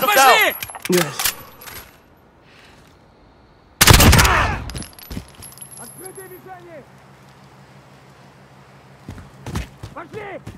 Пошли, Look пошли! Yes. Открытое движение! Пошли!